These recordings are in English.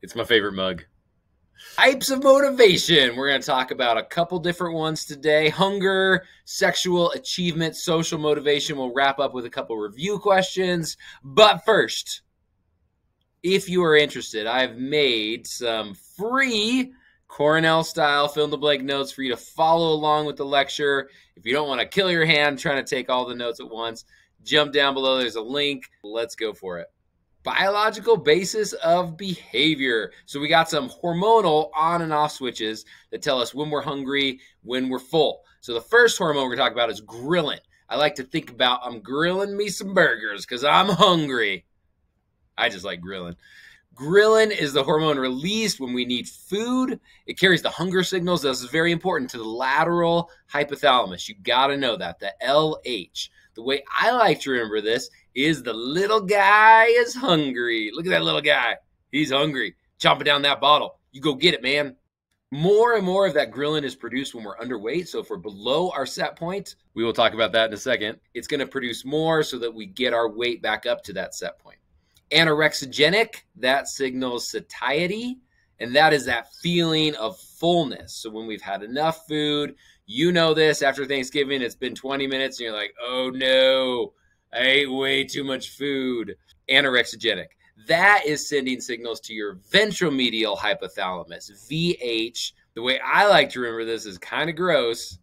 It's my favorite mug. Types of motivation. We're going to talk about a couple different ones today hunger, sexual achievement, social motivation. We'll wrap up with a couple review questions. But first, if you are interested, I've made some free Cornell style fill in the blank notes for you to follow along with the lecture. If you don't want to kill your hand trying to take all the notes at once, jump down below. There's a link. Let's go for it biological basis of behavior. So we got some hormonal on and off switches that tell us when we're hungry, when we're full. So the first hormone we're going to talk about is ghrelin. I like to think about I'm grilling me some burgers because I'm hungry. I just like grilling. Ghrelin is the hormone released when we need food. It carries the hunger signals. This is very important to the lateral hypothalamus. You got to know that, the LH. The way I like to remember this is the little guy is hungry. Look at that little guy. He's hungry. Chomping down that bottle. You go get it, man. More and more of that ghrelin is produced when we're underweight. So if we're below our set point, we will talk about that in a second. It's going to produce more so that we get our weight back up to that set point. Anorexigenic, that signals satiety, and that is that feeling of fullness. So when we've had enough food, you know this after Thanksgiving, it's been 20 minutes, and you're like, oh no, I ate way too much food. Anorexigenic. That is sending signals to your ventromedial hypothalamus, VH. The way I like to remember this is kind of gross.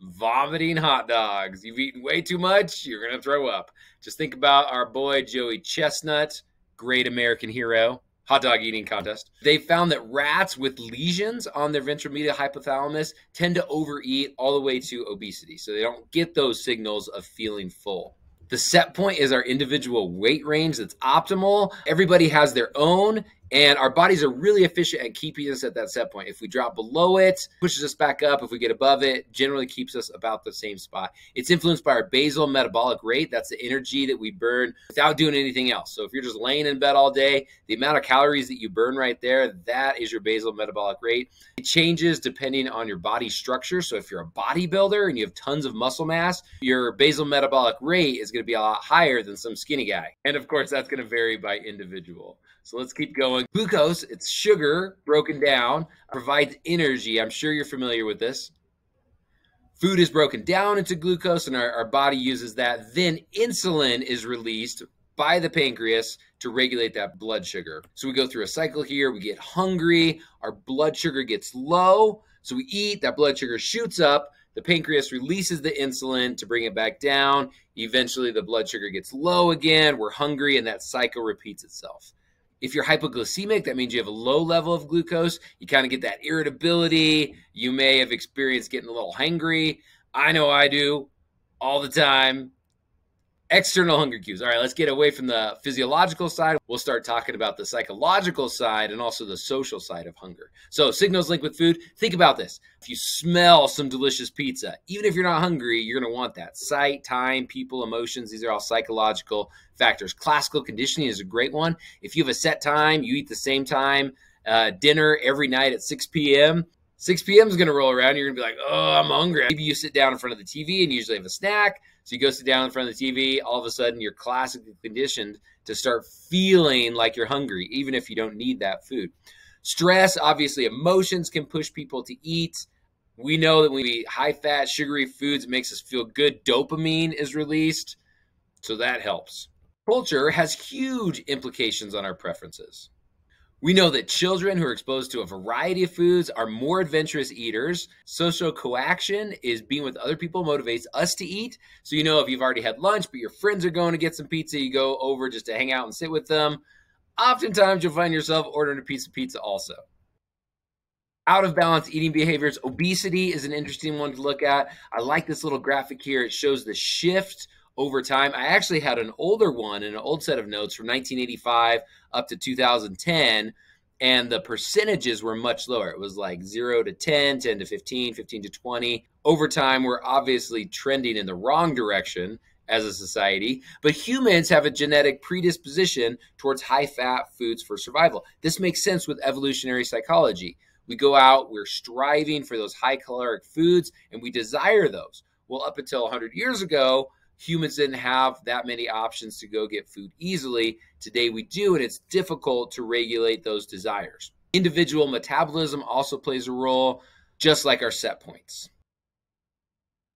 Vomiting hot dogs. You've eaten way too much, you're going to throw up. Just think about our boy Joey Chestnut, great American hero, hot dog eating contest. They found that rats with lesions on their ventromedial hypothalamus tend to overeat all the way to obesity. So they don't get those signals of feeling full. The set point is our individual weight range that's optimal. Everybody has their own, and our bodies are really efficient at keeping us at that set point. If we drop below it, pushes us back up. If we get above it, generally keeps us about the same spot. It's influenced by our basal metabolic rate. That's the energy that we burn without doing anything else. So if you're just laying in bed all day, the amount of calories that you burn right there, that is your basal metabolic rate. It changes depending on your body structure. So if you're a bodybuilder and you have tons of muscle mass, your basal metabolic rate is going to be a lot higher than some skinny guy. And of course, that's going to vary by individual. So let's keep going. Glucose, it's sugar broken down, provides energy. I'm sure you're familiar with this. Food is broken down into glucose, and our, our body uses that. Then insulin is released by the pancreas to regulate that blood sugar. So we go through a cycle here. We get hungry, our blood sugar gets low. So we eat, that blood sugar shoots up. The pancreas releases the insulin to bring it back down. Eventually, the blood sugar gets low again. We're hungry, and that cycle repeats itself. If you're hypoglycemic, that means you have a low level of glucose. You kind of get that irritability. You may have experienced getting a little hangry. I know I do all the time. External hunger cues. All right, let's get away from the physiological side. We'll start talking about the psychological side and also the social side of hunger. So, signals linked with food. Think about this. If you smell some delicious pizza, even if you're not hungry, you're going to want that. Sight, time, people, emotions, these are all psychological factors. Classical conditioning is a great one. If you have a set time, you eat the same time, uh, dinner every night at 6 p.m., 6 p.m. is going to roll around. You're going to be like, oh, I'm hungry. Maybe you sit down in front of the TV and usually have a snack. So you go sit down in front of the TV. All of a sudden, you're classically conditioned to start feeling like you're hungry, even if you don't need that food. Stress, obviously, emotions can push people to eat. We know that when we eat high fat, sugary foods, it makes us feel good. Dopamine is released. So that helps. Culture has huge implications on our preferences. We know that children who are exposed to a variety of foods are more adventurous eaters. Social coaction is being with other people motivates us to eat. So, you know, if you've already had lunch, but your friends are going to get some pizza, you go over just to hang out and sit with them. Oftentimes, you'll find yourself ordering a piece of pizza also. Out of balance eating behaviors. Obesity is an interesting one to look at. I like this little graphic here. It shows the shift over time. I actually had an older one, an old set of notes from 1985 up to 2010, and the percentages were much lower. It was like 0 to 10, 10 to 15, 15 to 20. Over time, we're obviously trending in the wrong direction as a society, but humans have a genetic predisposition towards high fat foods for survival. This makes sense with evolutionary psychology. We go out, we're striving for those high caloric foods, and we desire those. Well, up until 100 years ago, humans didn't have that many options to go get food easily. Today we do, and it's difficult to regulate those desires. Individual metabolism also plays a role, just like our set points.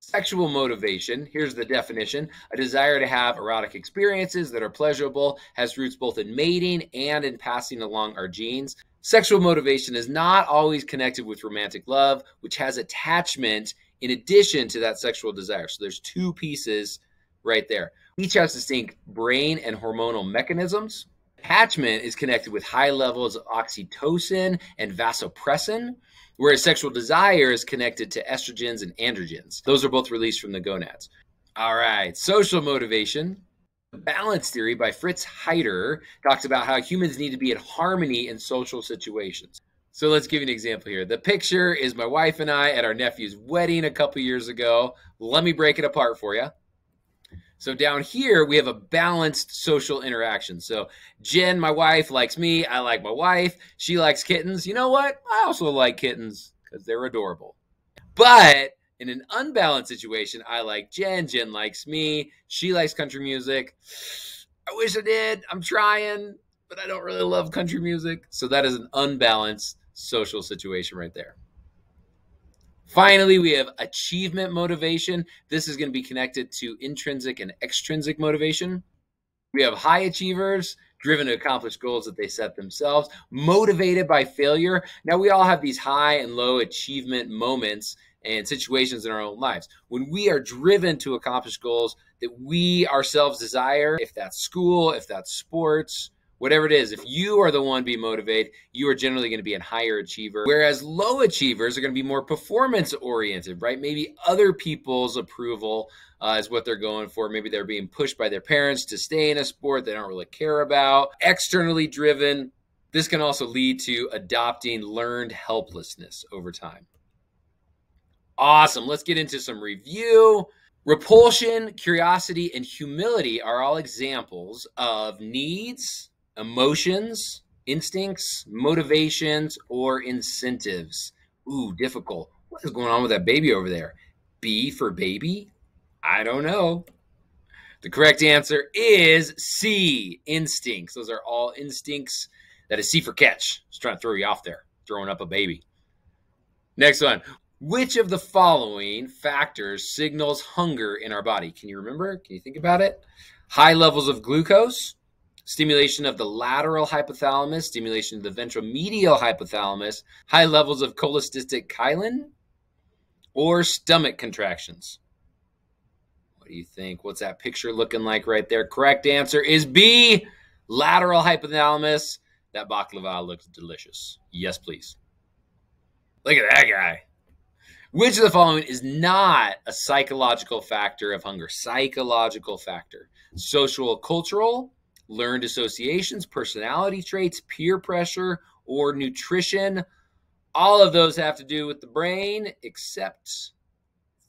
Sexual motivation, here's the definition a desire to have erotic experiences that are pleasurable, has roots both in mating and in passing along our genes. Sexual motivation is not always connected with romantic love, which has attachment in addition to that sexual desire. So there's two pieces right there. Each has distinct brain and hormonal mechanisms. Attachment is connected with high levels of oxytocin and vasopressin, whereas sexual desire is connected to estrogens and androgens. Those are both released from the gonads. All right, social motivation. The balance theory by Fritz Heider talks about how humans need to be in harmony in social situations. So let's give you an example here. The picture is my wife and I at our nephew's wedding a couple years ago. Let me break it apart for you. So down here, we have a balanced social interaction. So Jen, my wife, likes me. I like my wife. She likes kittens. You know what? I also like kittens because they're adorable. But in an unbalanced situation, I like Jen. Jen likes me. She likes country music. I wish I did. I'm trying, but I don't really love country music. So that is an unbalanced social situation right there. Finally, we have achievement motivation. This is going to be connected to intrinsic and extrinsic motivation. We have high achievers driven to accomplish goals that they set themselves, motivated by failure. Now, we all have these high and low achievement moments and situations in our own lives. When we are driven to accomplish goals that we ourselves desire, if that's school, if that's sports, whatever it is, if you are the one being motivated, you are generally going to be a higher achiever. Whereas low achievers are going to be more performance oriented, right? Maybe other people's approval uh, is what they're going for. Maybe they're being pushed by their parents to stay in a sport they don't really care about. Externally driven. This can also lead to adopting learned helplessness over time. Awesome. Let's get into some review. Repulsion, curiosity, and humility are all examples of needs, emotions, instincts, motivations, or incentives. Ooh, difficult. What is going on with that baby over there? B for baby? I don't know. The correct answer is C, instincts. Those are all instincts. That is C for catch. Just trying to throw you off there, throwing up a baby. Next one. Which of the following factors signals hunger in our body? Can you remember? Can you think about it? High levels of glucose, stimulation of the lateral hypothalamus, stimulation of the ventromedial hypothalamus, high levels of cholecystokinin, or stomach contractions. What do you think? What's that picture looking like right there? Correct answer is B, lateral hypothalamus. That baklava looks delicious. Yes, please. Look at that guy. Which of the following is not a psychological factor of hunger? Psychological factor. Social cultural, learned associations, personality traits, peer pressure, or nutrition. All of those have to do with the brain, except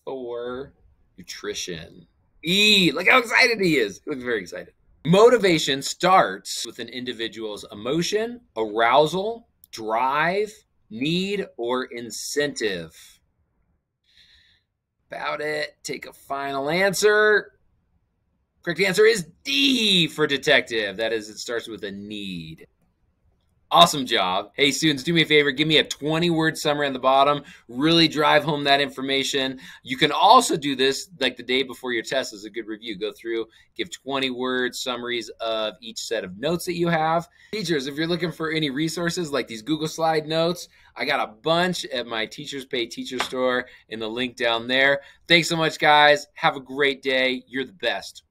for nutrition. E, look how excited he is. He looks very excited. Motivation starts with an individual's emotion, arousal, drive, need, or incentive. About it. Take a final answer. Correct answer is D for detective. That is, it starts with a need. Awesome job. Hey, students, do me a favor. Give me a 20 word summary on the bottom. Really drive home that information. You can also do this like the day before your test is a good review. Go through, give 20 word summaries of each set of notes that you have. Teachers, if you're looking for any resources like these Google Slide notes, I got a bunch at my Teachers Pay Teacher Store in the link down there. Thanks so much, guys. Have a great day. You're the best.